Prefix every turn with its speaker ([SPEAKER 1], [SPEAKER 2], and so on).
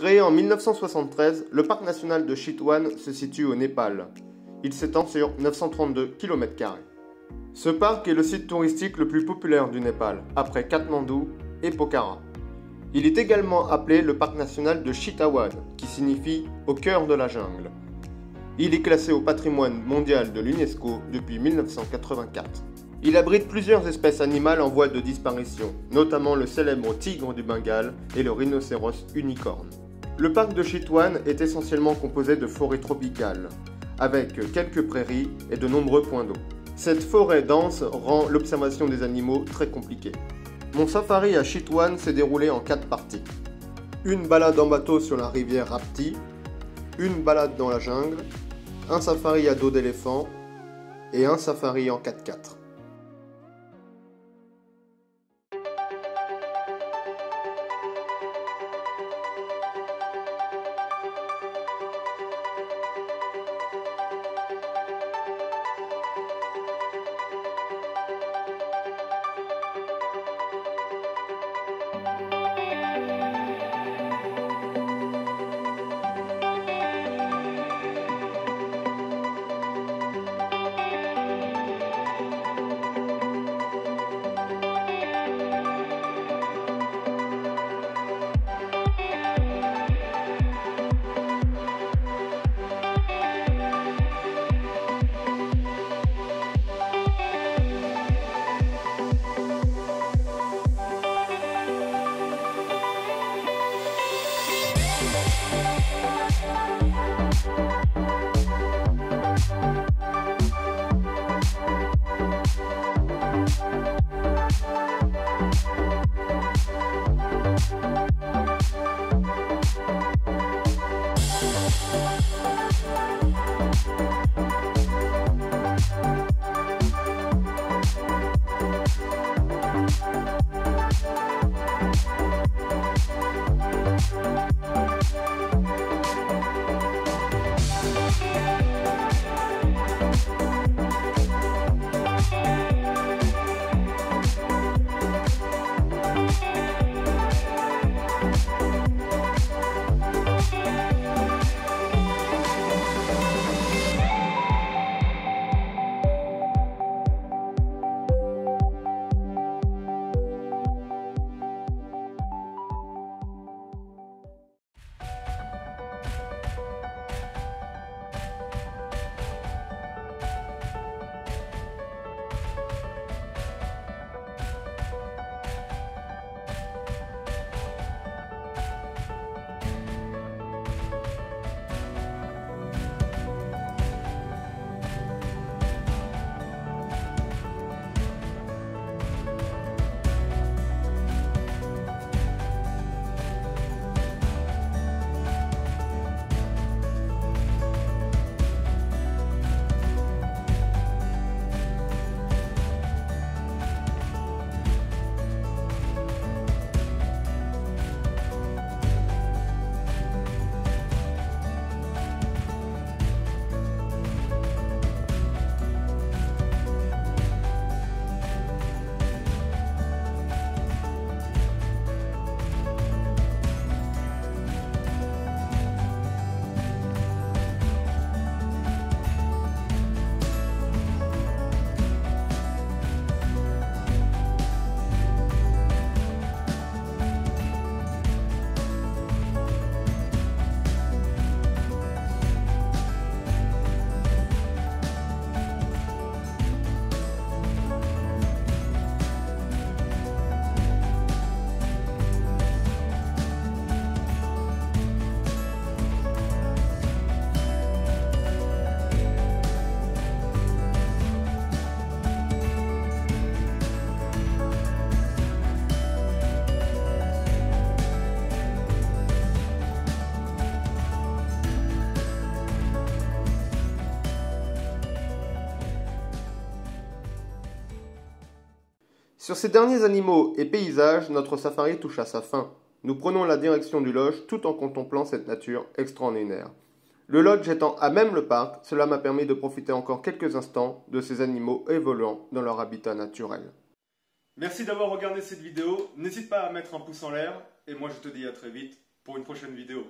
[SPEAKER 1] Créé en 1973, le parc national de Chitwan se situe au Népal. Il s'étend sur 932 km. Ce parc est le site touristique le plus populaire du Népal, après Katmandou et Pokhara. Il est également appelé le parc national de Chitawan, qui signifie au cœur de la jungle. Il est classé au patrimoine mondial de l'UNESCO depuis 1984. Il abrite plusieurs espèces animales en voie de disparition, notamment le célèbre tigre du Bengale et le rhinocéros unicorne. Le parc de Chitwan est essentiellement composé de forêts tropicales, avec quelques prairies et de nombreux points d'eau. Cette forêt dense rend l'observation des animaux très compliquée. Mon safari à Chitwan s'est déroulé en quatre parties. Une balade en bateau sur la rivière Rapti, une balade dans la jungle, un safari à dos d'éléphant et un safari en 4x4. Música Sur ces derniers animaux et paysages, notre safari touche à sa fin. Nous prenons la direction du lodge tout en contemplant cette nature extraordinaire. Le lodge étant à même le parc, cela m'a permis de profiter encore quelques instants de ces animaux évoluant dans leur habitat naturel.
[SPEAKER 2] Merci d'avoir regardé cette vidéo. N'hésite pas à mettre un pouce en l'air. Et moi, je te dis à très vite
[SPEAKER 1] pour une prochaine vidéo.